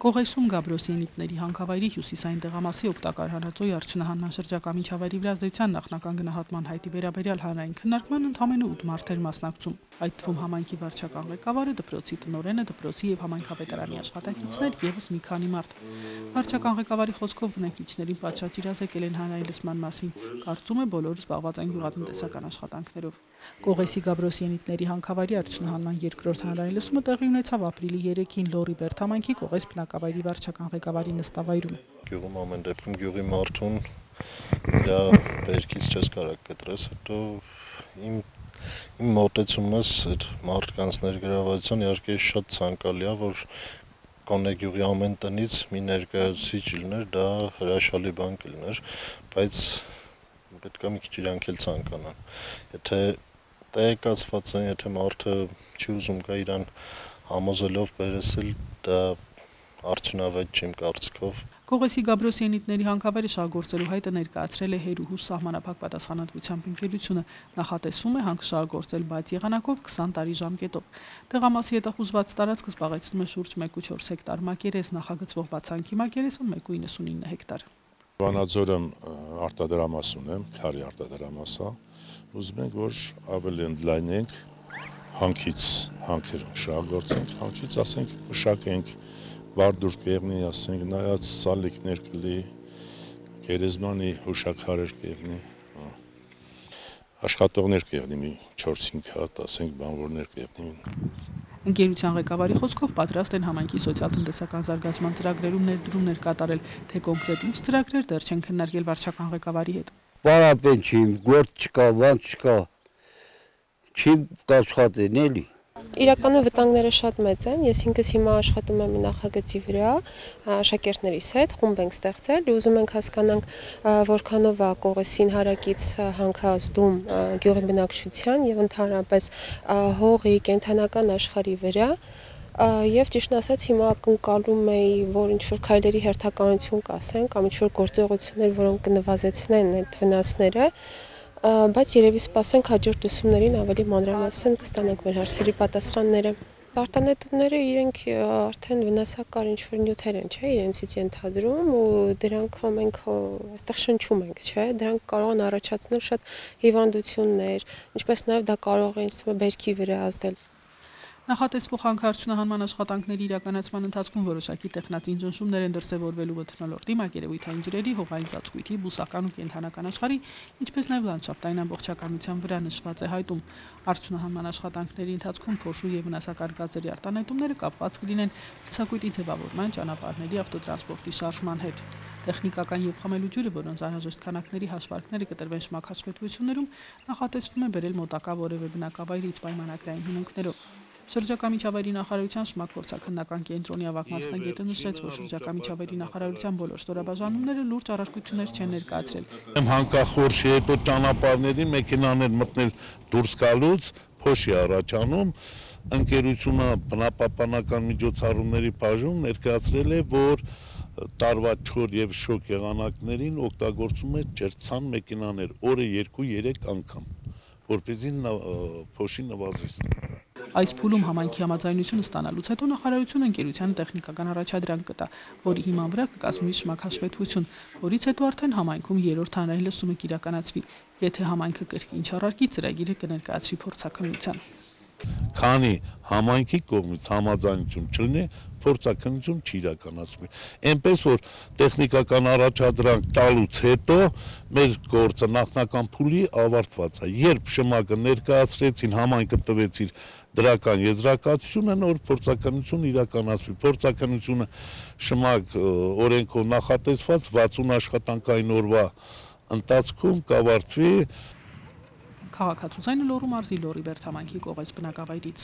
Կողեսում Գաբրոսյանիկների հանքավայրի հյուսիսային տեղամասի օգտակար հանածոյի արդյունահանման շրջակա միջավայրի վրա ազդեցության նախնական գնահատման հայտի վերաբերյալ հանրային քննարկման ընդամենը 8 մարդեր մասնակցում, այդ թվում համայնքի վարչական ղեկավարը, դպրոցի տնօրենը, դպրոցի եւ համայնքապետարանի աշխատակիցներ եւս մի քանի մարդ։ Վարչական ղեկավարի խոսքով բնակիչներին պատշաճ իրազեկել են հանրային լսման մասին։ Կարծում է բոլորը զբաղված են գյուղատնտեսական աշխատանքներով։ Կողեսի Գաբրոսյանիկների հանքավայրի արդյունահանման երկրորդ հանրային լսումը տեղի ունեցավ ապրիլի 3-ին Լորի Բերթամանքի Կողես բնակավայրի վարչական ղեկավարի նստավայրում։ Գյուղում ամեն դեպքում գյուղի մարդուն իր վերքից չես կարող կտրես, հետո իմ իմ մոտեցումս այդ մարդկանց ներգրավվածության իհարկե շատ ցանկալի է, որ կոնե գյուղի ամեն տնից մի ներկայացուցիչ լիներ, դա հրաշալի բան կլիներ, բայց պետք է մի քիչ իրանք էլ ցանկանան։ Եթե տեղեկացված են, եթե մարդը չի ուզում գա իրան համոզելով բերեսել, դա արդյունավետ չի իմ կարծիքով։ Կողեսի Գաբրոսյանիտների հանքավայրը շահգործելու հայտը ներկայացրել է Հերուհուշ սահմանափակ պատասխանատվությամբ ընկերությունը, նախատեսվում է հանք շահգործել բաց եղանակով 20 տարի ժամկետով։ Տեղամասի հետախուզված տարածքը զբաղեցնում է շուրջ 1.4 հեկտար մակերես, նախագծվող բացանքի մակերեսը 1.99 հեկտար։ Վանաձորն արտադրամաս ունեմ, քարի արտադրամասա։ Ուզում ենք, որ ավելի ընդլայնենք հանքից, հանքեր շահգործենք, հանքից ասենք մշակենք բարդուր կեղնի, ասենք, նայած սալիկներ կլի, գերեզմանի հուշակարեր կեղնի, աշխատողներ կեղնի մի 4-5 հատ, ասենք, բանվորներ կեղնի։ Ընկերության ղեկավարի խոսքով պատրաստ են համայնքի սոցիալ-տնտեսական զարգացման ծրագրերում ներդրումներ կատարել, թե կոնկրետ ինչ ծրագրեր դեռ չեն քննարկել վարչական ղեկավարի հետ։ Պարապեն չի, գործ չկա, բան չկա։ Չի կաշխատեն էլի։ Իրականում վտանգները շատ մեծ են։ Ես ինքս հիմա աշխատում եմ նախագծի վրա աշակերտներիս հետ, խումբ ենք ստեղծել, ուզում ենք հասկանանք որքանով է Կողեսին հարակից հանքազդում գյուղի բնակչության եւ ընդհանրապես հողի կենթանական աշխարհի վրա եւ ճիշտ ասած հիմա կնկալում էի, որ ինչ որ քայլերի հերթականություն կասեն կամ ինչ որ գործողություններ, որոնք կնվազեցնեն այդ վնասները, բայց երևի սպասենք հաջորդ լսումներին ավելի մանրամասն կստանանք մեր հարցերի պատասխանները։ Արտանետումները իրենք արդեն վնասակար ինչ-որ նյութեր են, չէ, իրենցից ենթադրում ու դրանք մենք այստեղ շնչում ենք, չէ, դրանք կարող են առաջացնել շատ հիվանդություններ, ինչպես նաև դա կարող է ինձ թվում է բերքի վրա ազդել։ Նախատեսվող հանքարդյունահանման աշխատանքների իրականացման ընթացքում որոշակի տեխնատին ճնշումներ են դրսևորվելու մթնոլորտի, մակերևույթային ջրերի, հողային ծածկույթի, բուսական ու կենթանական աշխարհի, ինչպես նաև լանդշաֆտային ամբողջականության վրա նշված է հայտում։ Արդյունահանման աշխատանքների ընթացքում փոշու եւ վնասակար գազերի արտանետումները կապված կլինեն ցակույտի ձևավորման, ճանապարհների, ավտոտրանսպորտի շարժման հետ։ Տեխնիկական եւ խմելու ջուրը, որոնց անհրաժեշտ քանակների հաշվարկները կտրվեն շմաքաշվետվություններում, նախատեսվում է բերել մոտակա որևէ բնակավայրից պայմանագրային հիմունքներով։ Շրջակա միջավայրի նախարարության շմակ փորձակնական կենտրոնի ավակ մասնագետը նշեց, որ շրջակա միջավայրի նախարարության բոլոր ստորաբաժանումները լուրջ առարկություններ չեն ներկայացրել։ Հանկախորշ հետո ճանապարհներին մեքենաներ մտնել դուրս գալուց փոշի առաջանում ընկերությունը բնապահպանական միջոցառումների բաժնում ներկայացրել է, որ տարվա 4 եւ շոկ եղանակներին օգտագործում է ջրցան մեքենաներ օրը 2-3 անգամ, որպեսզի փոշի նվազեցնի։ Այս փուլում համայնքի համաձայնությունը ստանալուց հետո նախարարությունը ընկերությանը տեխնիկական առաջադրանք կտա, որի հիման վրա կկազմվի շմաքաշվետվություն, որից հետո արդեն համայնքում երրորդ հանրային լսումը կիրականացվի, եթե համայնքը կրկին չարարկի ծրագիրը կներկայացվի փորձակնության քանի համայնքի կողմից համաձայնություն չլինի, փորձակնություն չի իրականացվի։ Էնպես որ տեխնիկական առաջադրանք տալուց հետո մեր գործը նախնական փուլի ավարտված է։ Երբ շմակը ներկայացրեցին, համայնքը տվեց իր դրական եզրակացությունը նոր փորձականություն իրականացվի։ Փորձականությունը շմակ օրենքով նախատեսված 60 աշխատանքային օրվա ընթացքում կավարտվի Քաղաքացուցայինը լոռու մարզի լոռի Բերթամանքի կողես բնակավայրից։